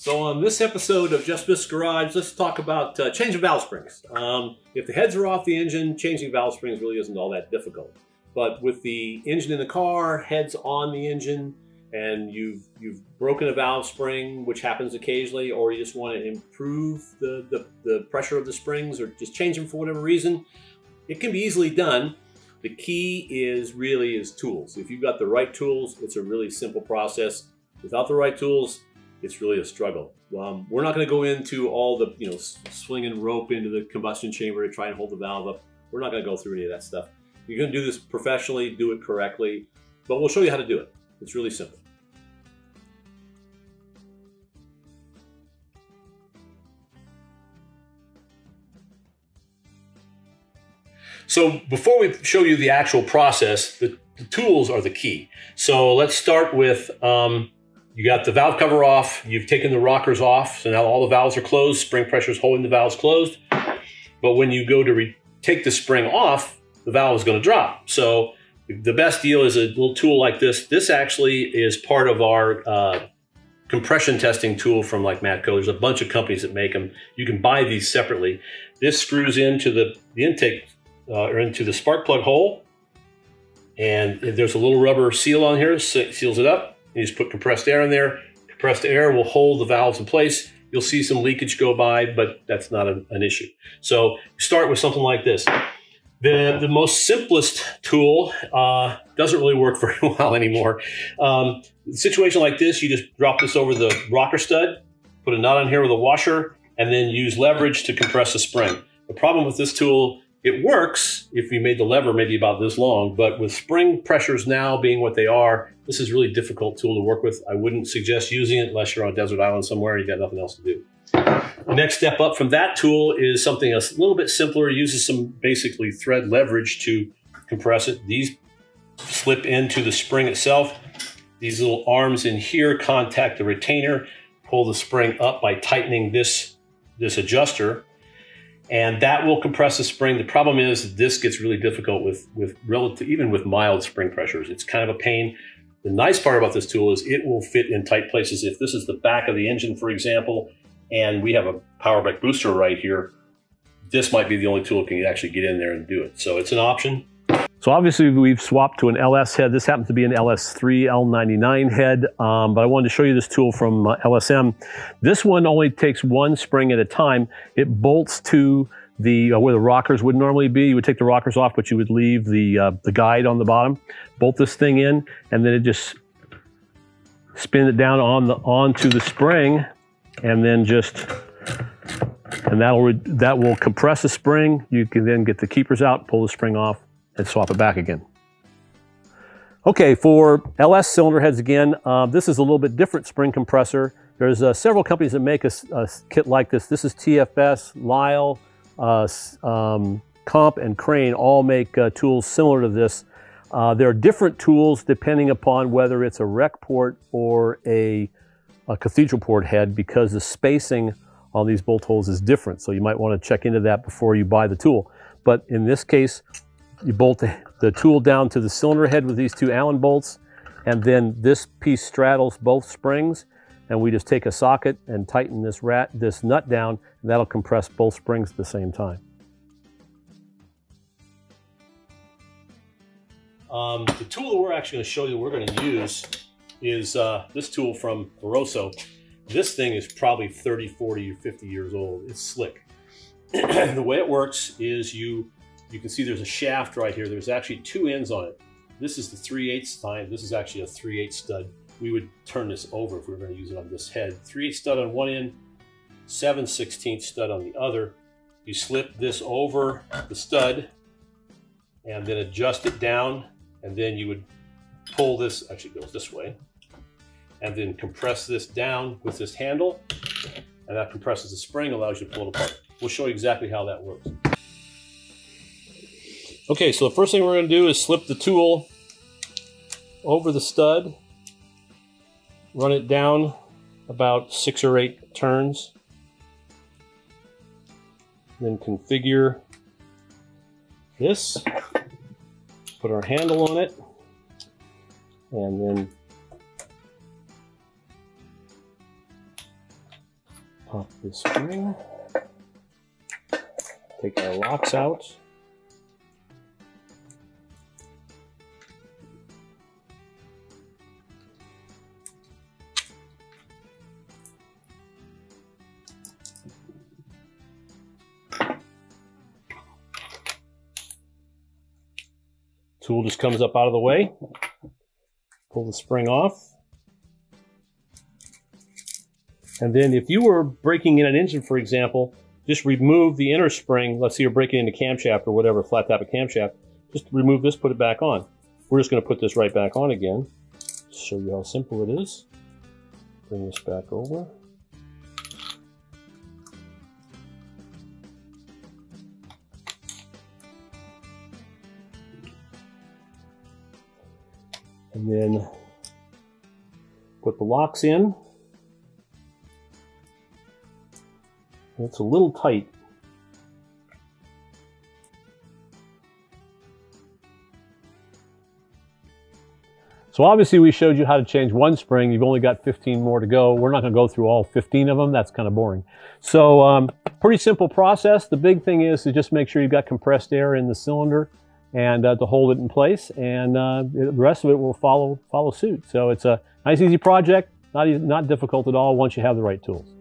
So on this episode of Jeff Smith's Garage, let's talk about uh, changing valve springs. Um, if the heads are off the engine, changing valve springs really isn't all that difficult. But with the engine in the car, heads on the engine, and you've you've broken a valve spring, which happens occasionally, or you just want to improve the, the, the pressure of the springs or just change them for whatever reason, it can be easily done. The key is really is tools. If you've got the right tools, it's a really simple process. Without the right tools, it's really a struggle. Um, we're not going to go into all the, you know, swinging rope into the combustion chamber to try and hold the valve up. We're not going to go through any of that stuff. You're going to do this professionally, do it correctly, but we'll show you how to do it. It's really simple. So before we show you the actual process, the, the tools are the key. So let's start with um, you got the valve cover off, you've taken the rockers off, so now all the valves are closed, spring pressure is holding the valves closed. But when you go to take the spring off, the valve is going to drop. So the best deal is a little tool like this. This actually is part of our uh, compression testing tool from like Matco. There's a bunch of companies that make them. You can buy these separately. This screws into the, the intake uh, or into the spark plug hole. And there's a little rubber seal on here, seals it up. You just put compressed air in there. Compressed air will hold the valves in place. You'll see some leakage go by, but that's not a, an issue. So start with something like this. The, the most simplest tool uh, doesn't really work very well anymore. Um, situation like this, you just drop this over the rocker stud, put a nut on here with a washer, and then use leverage to compress the spring. The problem with this tool it works if you made the lever maybe about this long, but with spring pressures now being what they are, this is really difficult tool to work with. I wouldn't suggest using it unless you're on a desert island somewhere and you got nothing else to do. The next step up from that tool is something a little bit simpler, uses some basically thread leverage to compress it. These slip into the spring itself. These little arms in here contact the retainer, pull the spring up by tightening this, this adjuster and that will compress the spring. The problem is this gets really difficult with with relative, even with mild spring pressures. It's kind of a pain. The nice part about this tool is it will fit in tight places. If this is the back of the engine, for example, and we have a power brake booster right here, this might be the only tool that can actually get in there and do it. So it's an option. So obviously we've swapped to an LS head. This happens to be an LS3 L99 head, um, but I wanted to show you this tool from uh, LSM. This one only takes one spring at a time. It bolts to the uh, where the rockers would normally be. You would take the rockers off, but you would leave the uh, the guide on the bottom. Bolt this thing in, and then it just spin it down on the onto the spring, and then just and that'll that will compress the spring. You can then get the keepers out, pull the spring off, and swap it back again. Okay, for LS cylinder heads again, uh, this is a little bit different spring compressor. There's uh, several companies that make a, a, kit like this. This is TFS, Lisle, uh, um, Comp, and Crane all make uh, tools similar to this. Uh, there are different tools depending upon whether it's a rect port or a, a cathedral port head because the spacing on these bolt holes is different. So you might want to check into that before you buy the tool. But in this case, you bolt the, the tool down to the cylinder head with these two Allen bolts, and then this piece straddles both springs, and we just take a socket and tighten this, rat, this nut down, and that'll compress both springs at the same time. Um, the tool that we're actually going to show you we're going to use is uh, this tool from Moroso. This thing is probably 30, 40, or 50 years old. It's slick. the way it works is you you can see there's a shaft right here. There's actually two ends on it. This is the 3 8 time. This is actually a 3 8 stud. We would turn this over if we were going to use it on this head. 3 8 stud on one end, 7 16 stud on the other. You slip this over the stud and then adjust it down. And then you would pull this, actually goes this way, and then compress this down with this handle. And that compresses the spring, allows you to pull it apart. We'll show you exactly how that works. Okay, so the first thing we're going to do is slip the tool over the stud, run it down about six or eight turns, then configure this, put our handle on it, and then Pop this spring. Take our locks out. Tool just comes up out of the way. Pull the spring off. And then if you were breaking in an engine, for example, just remove the inner spring. Let's say you're breaking into camshaft or whatever, flat tappet camshaft. Just remove this, put it back on. We're just going to put this right back on again. Show you how simple it is. Bring this back over. And then put the locks in. It's a little tight. So obviously we showed you how to change one spring. You've only got 15 more to go. We're not going to go through all 15 of them. That's kind of boring. So um, pretty simple process. The big thing is to just make sure you've got compressed air in the cylinder and uh, to hold it in place. And uh, the rest of it will follow follow suit. So it's a nice, easy project. Not, not difficult at all once you have the right tools.